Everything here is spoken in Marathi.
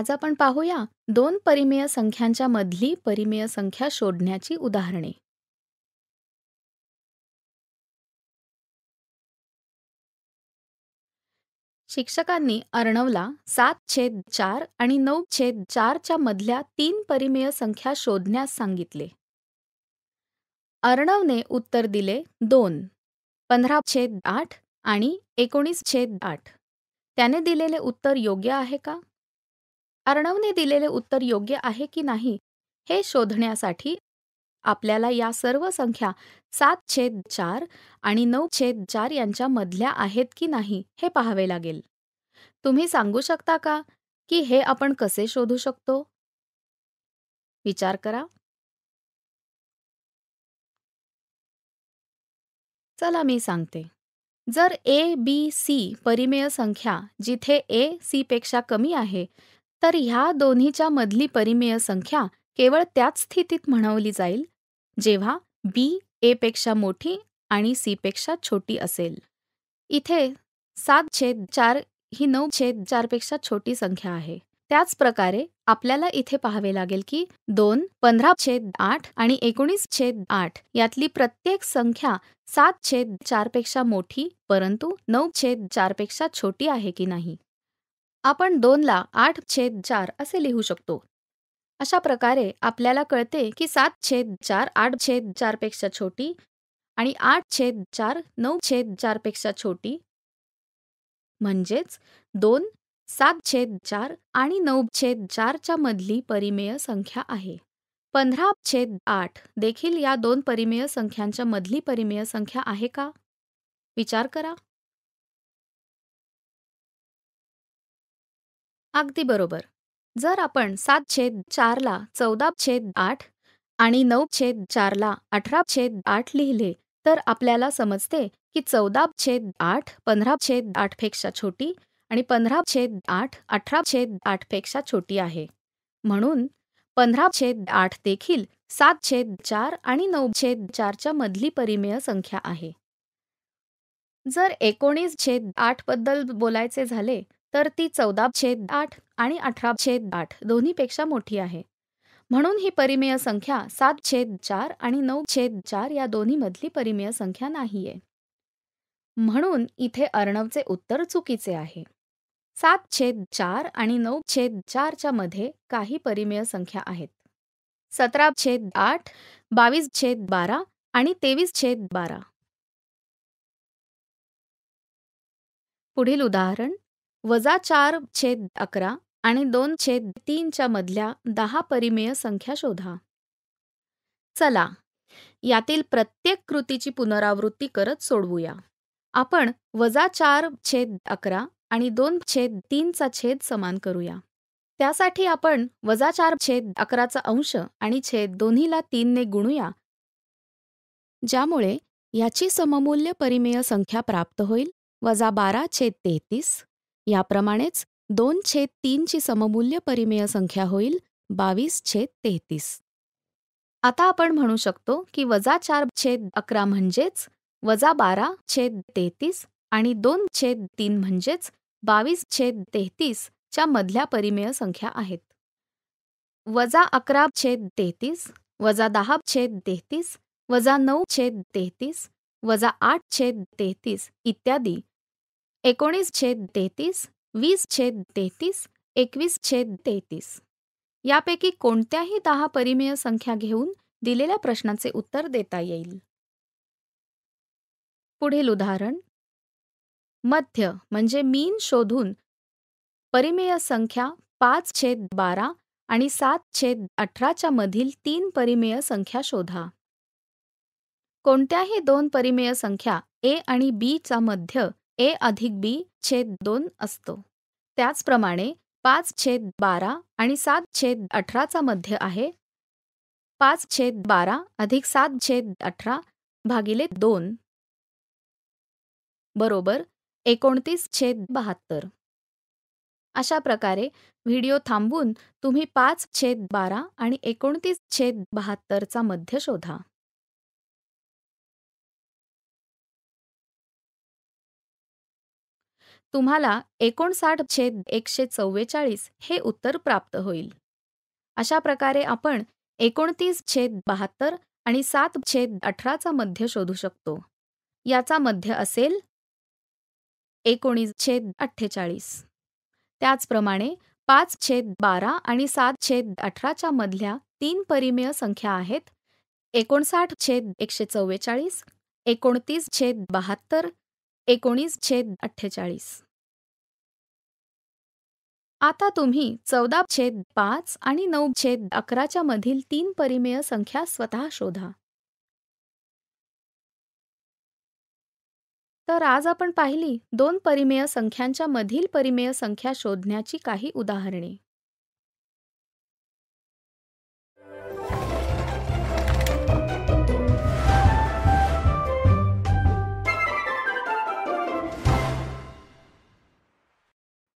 आज आपण पाहूया दोन परिमेय संख्यांच्या मधली परिमेय संख्या शोधण्याची उदाहरणे. शिक्षकांनी अर्णवला सात छेद चार आणि नऊ छेद चारच्या मधल्या तीन परिमेय संख्या शोधण्यास सांगितले. अर्णवने उत्तर दिले दोन पंधरा छेद आठ आणि एकोणीस छेद आठ. त्याने दिलेले उत्तर योग्य आहे का? अर्णवने दिलेले उत्तर योग्य आहे की नाही हे शोधण्यासाठी आपल्याला या सर्व संख्या सात छेद चार आणि नऊ छेद चार यांच्या मधल्या आहेत की नाही हे पाहावे लागेल. तुम्ही सांगू शकता का की हे आपण कसे शोधू शकतो? विचार करा. चला मी सांगते. जर ए बी सी परिमेय संख्या जिथे ए सी पेक्षा कमी आहे तर ह्या दोन्हीच्या मधली परिमेय संख्या केवळ त्याच स्थितीत म्हणवली जाईल जेव्हा बी ए पेक्षा मोठी आणि सी पेक्षा छोटी असेल. इथे सात छेद चार ही नऊ छेद चारपेक्षा छोटी संख्या आहे. त्याच प्रकारे आपल्याला इथे पाहावे लागेल की दोन पंधरा छेद आठ आणि एकोणीस छेद आठ यातली प्रत्येक संख्या सात छेद चारपेक्षा मोठी परंतु नऊ छेद चारपेक्षा छोटी आहे की नाही. आपण दोनला आठ छेद चार असे लिहू शकतो. अशा प्रकारे आपल्याला कळते की सात छेद चार आठ छेद चारपेक्षा छोटी आणि आठ छेद चार नऊ छेद चारपेक्षा छोटी. म्हणजेच दोन सात छेद चार आणि नऊ छेद चारच्या मधली परिमेय संख्या आहे. पंधरा छेद आठ देखील या दोन परिमेय संख्यांच्या मधली परिमेय संख्या आहे का? विचार करा. अगदी बरोबर. जर आपण सात छेद चारला चौदा छेद आठ आणि नऊ छेद चारला अठरा छेद आठ लिहिले तर आपल्याला समजते की चौदा छेद आठ पंधरा छेद आठपेक्षा छोटी आणि पंधरा छेद आठ अठरा छेद आठपेक्षा छोटी आहे. म्हणून पंधरा छेद आठ देखील सात छेद चार आणि नऊ छेद चारच्या मधली परिमेय संख्या आहे. जर एकोणीस छेद आठबद्दल बोलायचे झाले तर ती चौदा छेद आठ आणि अठरा छेद आठ दोन्हीपेक्षा मोठी आहे. म्हणून ही परिमेय संख्या सात छेद चार आणि नऊ छेद चार या दोन्हीमधली परिमेय संख्या नाहीये. म्हणून इथे अर्णवचे उत्तर चुकीचे आहे. सात छेद चार आणि नऊ छेद चारच्या मध्ये काही परिमेय संख्या आहेत. सतरा छेद आठ बावीस छेद बारा आणि तेवीस छेद बारा. पुढील उदाहरण वजा चार छेद अकरा आणि दोन छेद तीनच्या मधल्या दहा परिमेय संख्या शोधा. चला यातील प्रत्येक कृतीची पुनरावृत्ती करत सोडवूया. आपण वजा चार छेद अकरा आणि दोन छेद तीनचा छेद समान करूया. त्यासाठी आपण वजा चार छेद अकराचा अंश आणि छेद दोन्हीला तीनने गुणूया. ज्यामुळे याची सममूल्य परिमेय संख्या प्राप्त होईल वजा बारा छेद तेहतीस याप्रमाणेच दोन छेद तीनची सममूल्य परिमेय संख्या होईल बावीस छेद तेहतीस. आता आपण म्हणू शकतो की वजा चार छेद अकरा म्हणजेच वजा बारा छेद तेहतीस आणि दोन छेद तीन म्हणजेच बावीस छेद तेहतीस च्या मधल्या परिमेय संख्या आहेत. वजा अकरा छेद तेहतीस वजा दहा छेद तेहतीस वजा नऊ छेद तेहतीस वजा आठ छेद तेहतीस इत्यादी एकोणीस छेद तेहतीस वीस छेद तेहतीस एकवीस छेद तेहतीस. यापैकी कोणत्याही दहा परिमेय संख्या घेऊन दिलेल्या प्रश्नाचे उत्तर देता येईल. पुढील उदाहरण. मध्य म्हणजे मीन शोधून परिमेय संख्या पाच छेद बारा आणि सात छेद अठराच्या मधील तीन परिमेय संख्या शोधा. कोणत्याही दोन परिमेय संख्या ए आणि बी चा मध्य ए अधिक बी छेद दोन असतो. त्याचप्रमाणे पाच छेद बारा आणि सात छेद अठराचा मध्य आहे. पाच छेद बारा अधिक सात छेद अठरा भागिले दोन. बरोबर एकोणतीस छेद बहात्तर. अशा प्रकारे व्हिडिओ थांबवून तुम्ही पाच छेद बारा आणि एकोणतीस छेद बहात्तरचा मध्य शोधा. तुम्हाला एकोणसाठ छेद एकशे चव्वेचाळीस हे उत्तर प्राप्त होईल. अशा प्रकारे आपण एकोणतीस छेद बहात्तर आणि सात छेद अठराचा मध्य शोधू शकतो. याचा मध्य असेल एकोणीस छेद अठ्ठेचाळीस. त्याचप्रमाणे पाच छेद बारा आणि सात छेद अठराच्या मधल्या तीन परिमेय संख्या आहेत. एकोणसाठ छेद एकशे चव्वेचाळीस एकोणतीस छेद बहात्तर एकोणीस छेद अठ्ठेचाळीस. आता तुम्ही चौदा छेद पाच आणि नऊ छेद अकराच्या मधील तीन परिमेय संख्या स्वतः शोधा. तर आज आपण पाहिली दोन परिमेय संख्यांच्या मधील परिमेय संख्या शोधण्याची काही उदाहरणे.